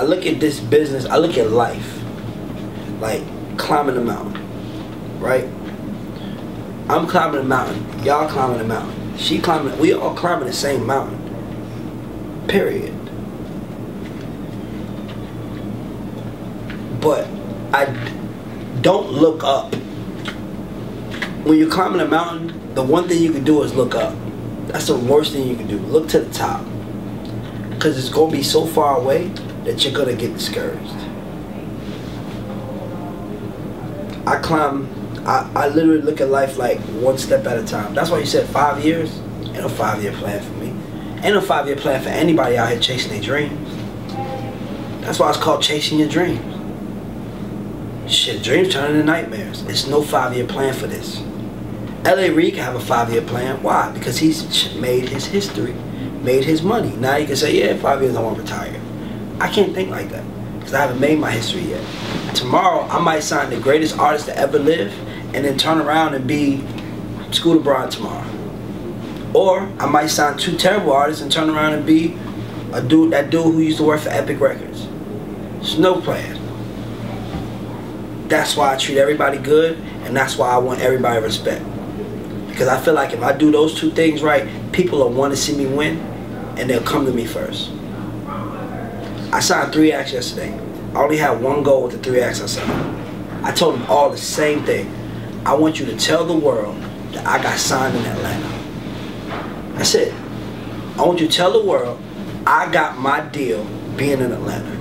I look at this business. I look at life, like climbing a mountain, right? I'm climbing a mountain. Y'all climbing a mountain. She climbing. We all climbing the same mountain. Period. But I don't look up. When you're climbing a mountain, the one thing you can do is look up. That's the worst thing you can do. Look to the top. Because it's going to be so far away that you're to get discouraged. I climb, I, I literally look at life like one step at a time. That's why you said five years. Ain't a five year plan for me. Ain't a five year plan for anybody out here chasing their dreams. That's why it's called chasing your dreams. Shit, dreams turn into nightmares. It's no five year plan for this. L.A. Reid can have a five year plan. Why? Because he's made his history, made his money. Now you can say, yeah, five years I want to retire. I can't think like that because I haven't made my history yet. Tomorrow I might sign the greatest artist to ever live and then turn around and be Scooter Braun tomorrow. Or I might sign two terrible artists and turn around and be a dude that dude who used to work for Epic Records. There's no plan. That's why I treat everybody good and that's why I want everybody respect. Because I feel like if I do those two things right, people will want to see me win and they'll come to me first. I signed three acts yesterday. I only had one goal with the three acts I signed. I told them all the same thing. I want you to tell the world that I got signed in Atlanta. That's it. I want you to tell the world I got my deal being in Atlanta.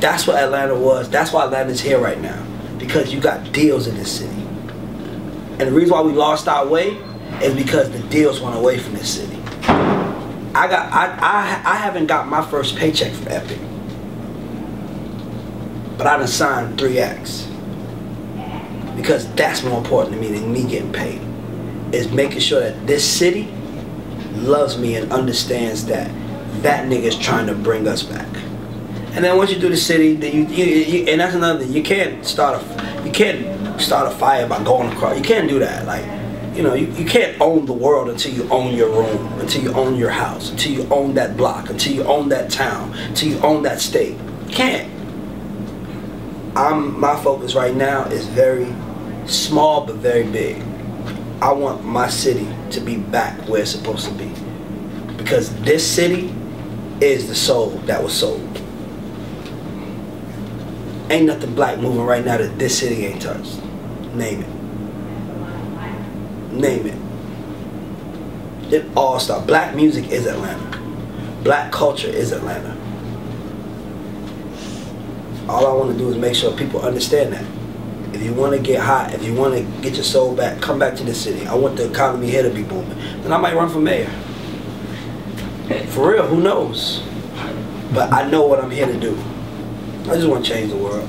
That's what Atlanta was. That's why Atlanta's here right now. Because you got deals in this city. And the reason why we lost our way is because the deals went away from this city. I got I I, I haven't got my first paycheck from Epic. But I done signed three acts. Because that's more important to me than me getting paid. Is making sure that this city loves me and understands that that nigga is trying to bring us back. And then once you do the city, then you, you, you and that's another thing. You can't start a you can't start a fire by going across. You can't do that. Like you know, you, you can't own the world until you own your room, until you own your house, until you own that block, until you own that town, until you own that state. You can't. I'm my focus right now is very small but very big. I want my city to be back where it's supposed to be. Because this city is the soul that was sold. Ain't nothing black moving right now that this city ain't touched. Name it. Name it. It all starts. Black music is Atlanta. Black culture is Atlanta. All I want to do is make sure people understand that. If you want to get hot, if you want to get your soul back, come back to the city. I want the economy here to be booming. Then I might run for mayor. For real, who knows? But I know what I'm here to do. I just want to change the world.